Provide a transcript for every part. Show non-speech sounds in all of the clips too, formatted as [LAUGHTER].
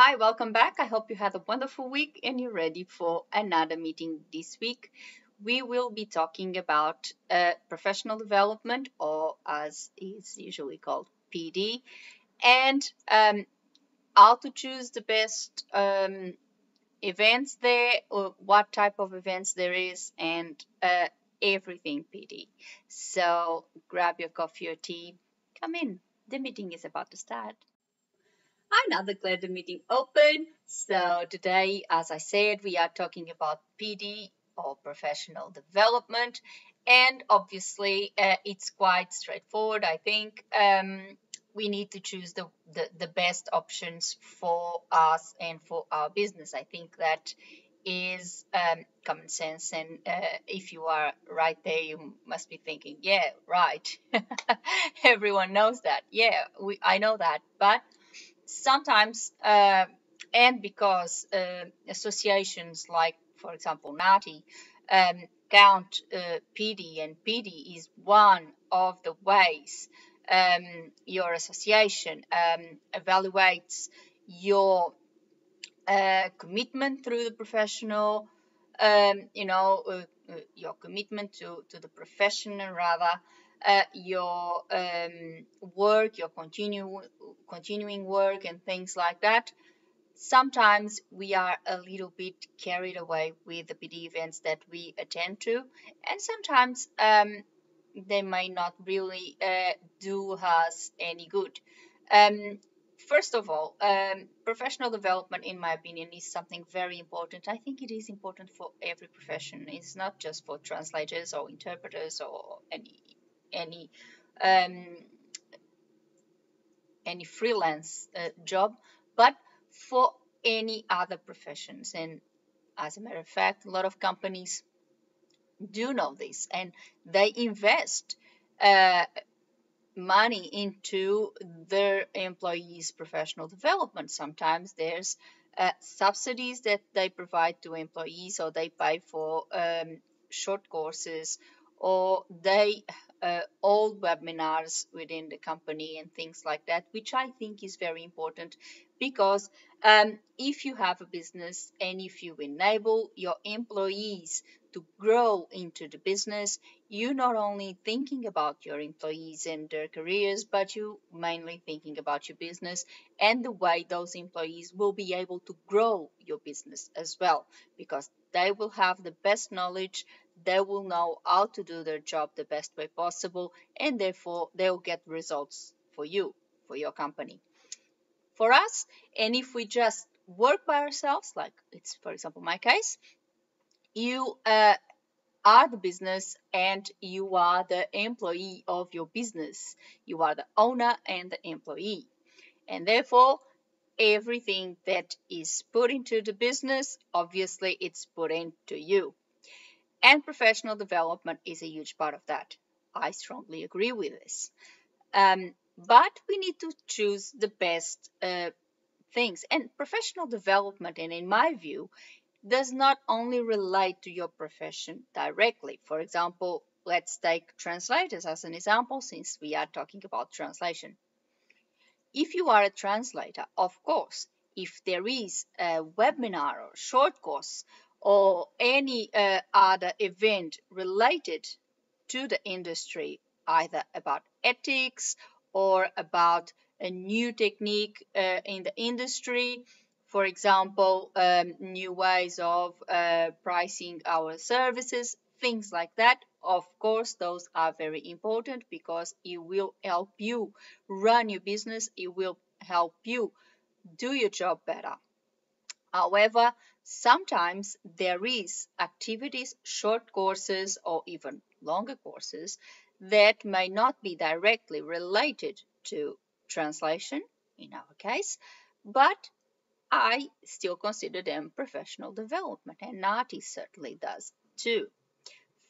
Hi, welcome back. I hope you had a wonderful week and you're ready for another meeting this week. We will be talking about uh, professional development, or as is usually called PD, and um, how to choose the best um, events there, or what type of events there is, and uh, everything PD. So grab your coffee or tea, come in. The meeting is about to start. I now declare the meeting open. So today, as I said, we are talking about PD or professional development. And obviously, uh, it's quite straightforward. I think um, we need to choose the, the, the best options for us and for our business. I think that is um, common sense. And uh, if you are right there, you must be thinking, yeah, right. [LAUGHS] Everyone knows that. Yeah, we, I know that. But sometimes, uh, and because uh, associations like, for example, NAATI um, count uh, PD, and PD is one of the ways um, your association um, evaluates your uh, commitment through the professional, um, you know, uh, uh, your commitment to, to the profession rather, uh, your um, work, your continue, continuing work and things like that. Sometimes we are a little bit carried away with the PD events that we attend to, and sometimes um, they may not really uh, do us any good. Um, first of all, um, professional development, in my opinion, is something very important. I think it is important for every profession. It's not just for translators or interpreters or any any um, any freelance uh, job, but for any other professions. And as a matter of fact, a lot of companies do know this and they invest uh, money into their employees' professional development. Sometimes there's uh, subsidies that they provide to employees or they pay for um, short courses or they uh, all webinars within the company and things like that, which I think is very important because um, if you have a business and if you enable your employees to grow into the business, you're not only thinking about your employees and their careers, but you mainly thinking about your business and the way those employees will be able to grow your business as well, because they will have the best knowledge, they will know how to do their job the best way possible, and therefore they will get results for you, for your company. For us, and if we just work by ourselves, like it's for example my case, you uh, are the business and you are the employee of your business. You are the owner and the employee. And therefore, everything that is put into the business, obviously, it's put into you. And professional development is a huge part of that. I strongly agree with this. Um, but we need to choose the best uh, things. And professional development, and in my view, does not only relate to your profession directly. For example, let's take translators as an example since we are talking about translation. If you are a translator, of course, if there is a webinar or short course or any uh, other event related to the industry, either about ethics or about a new technique uh, in the industry for example, um, new ways of uh, pricing our services, things like that. Of course, those are very important because it will help you run your business, it will help you do your job better. However, sometimes there is activities, short courses or even longer courses that may not be directly related to translation in our case, but I still consider them professional development, and NAATI certainly does too.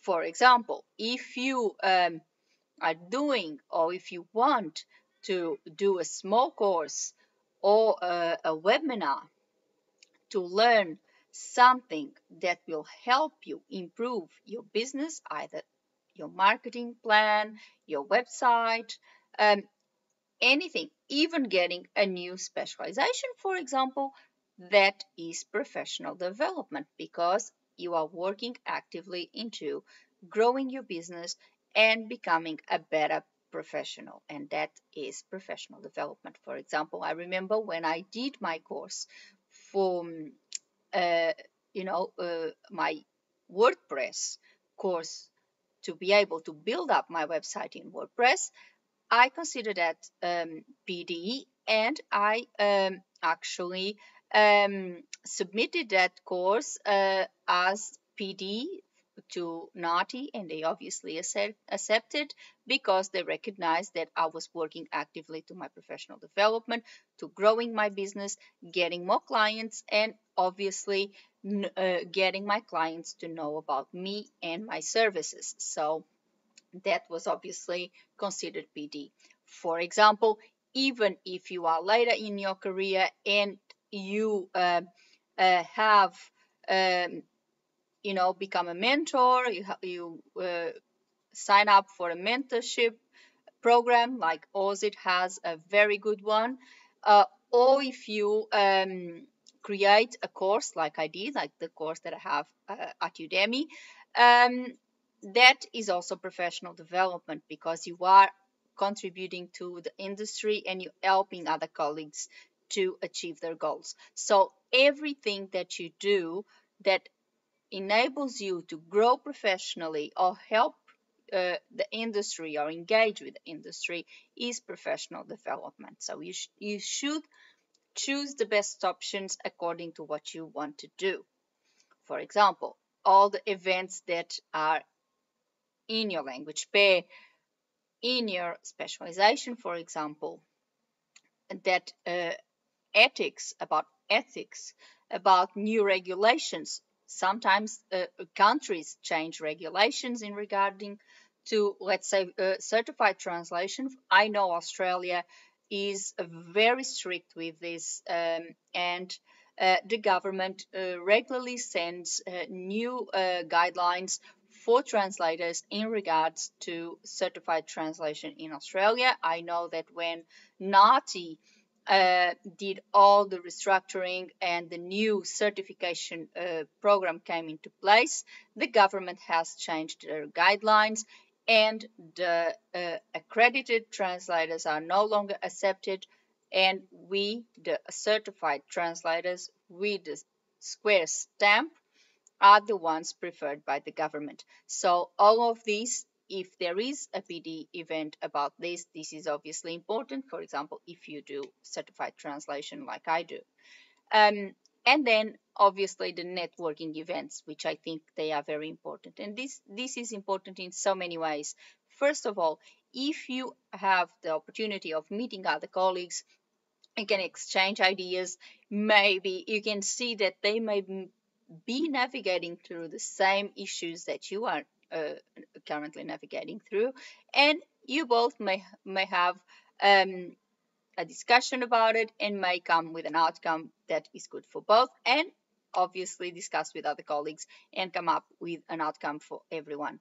For example, if you um, are doing or if you want to do a small course or a, a webinar to learn something that will help you improve your business, either your marketing plan, your website, um, anything, even getting a new specialization, for example, that is professional development because you are working actively into growing your business and becoming a better professional and that is professional development. For example i remember when i did my course for uh, you know uh, my wordpress course to be able to build up my website in wordpress i considered that um, pd and i um, actually um, submitted that course uh, as pd to NAATI and they obviously accept, accepted because they recognized that I was working actively to my professional development, to growing my business, getting more clients, and obviously uh, getting my clients to know about me and my services. So that was obviously considered PD. For example, even if you are later in your career and you uh, uh, have um, you know become a mentor you you uh, sign up for a mentorship program like AUSIT has a very good one. Uh, or if you um, create a course like I did like the course that I have uh, at Udemy um, that is also professional development because you are contributing to the industry and you're helping other colleagues to achieve their goals. So everything that you do that enables you to grow professionally or help uh, the industry or engage with the industry is professional development. So you, sh you should choose the best options according to what you want to do. For example, all the events that are in your language pair, in your specialization, for example, that uh, ethics, about ethics, about new regulations sometimes uh, countries change regulations in regarding to let's say uh, certified translation. I know australia is very strict with this um, and uh, the government uh, regularly sends uh, new uh, guidelines for translators in regards to certified translation in australia. I know that when NAATI uh, did all the restructuring and the new certification uh, program came into place, the government has changed their guidelines and the uh, accredited translators are no longer accepted and we, the certified translators with the square stamp, are the ones preferred by the government. So all of these if there is a PD event about this, this is obviously important. For example, if you do certified translation like I do. Um, and then obviously the networking events, which I think they are very important. And this, this is important in so many ways. First of all, if you have the opportunity of meeting other colleagues, you can exchange ideas. Maybe you can see that they may be navigating through the same issues that you are uh, currently navigating through and you both may may have um, a discussion about it and may come with an outcome that is good for both and obviously discuss with other colleagues and come up with an outcome for everyone.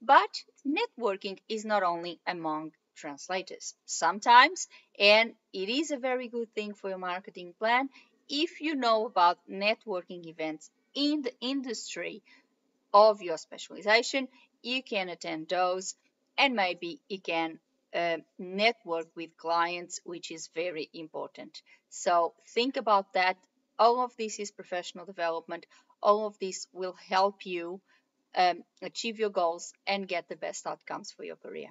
But networking is not only among translators. Sometimes and it is a very good thing for your marketing plan if you know about networking events in the industry of your specialization, you can attend those and maybe you can uh, network with clients, which is very important. So think about that. All of this is professional development. All of this will help you um, achieve your goals and get the best outcomes for your career.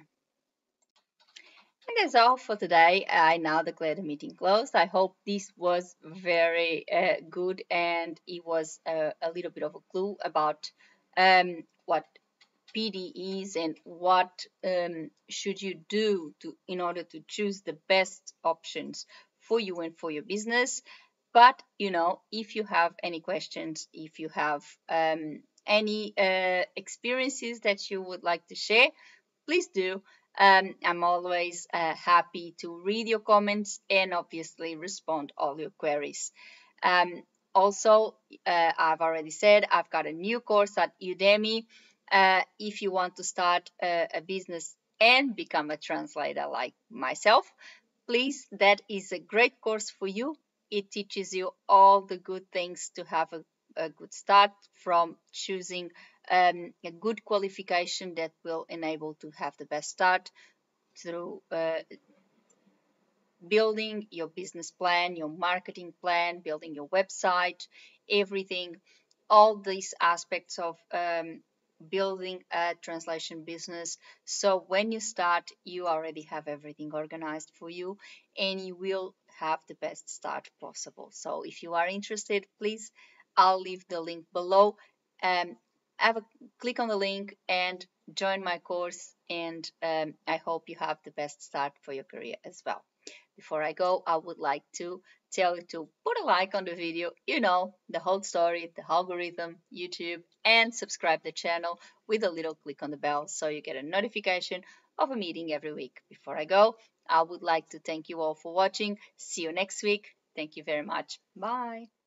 And that's all for today. I now declare the meeting closed. I hope this was very uh, good and it was uh, a little bit of a clue about um, what PD is and what um, should you do to in order to choose the best options for you and for your business. But you know, if you have any questions, if you have um, any uh, experiences that you would like to share, please do. Um, I'm always uh, happy to read your comments and obviously respond all your queries. Um, also, uh, I've already said I've got a new course at Udemy. Uh, if you want to start a, a, business and become a translator like myself, please, that is a great course for you. It teaches you all the good things to have a, a good start from choosing um, a good qualification that will enable to have the best start through uh, building your business plan, your marketing plan, building your website, everything, all these aspects of um, building a translation business. So when you start, you already have everything organized for you and you will have the best start possible. So if you are interested, please, I'll leave the link below. Um, have a click on the link and join my course. And um, I hope you have the best start for your career as well. Before I go, I would like to tell you to put a like on the video, you know, the whole story, the algorithm, YouTube, and subscribe the channel with a little click on the bell so you get a notification of a meeting every week. Before I go, I would like to thank you all for watching. See you next week. Thank you very much. Bye.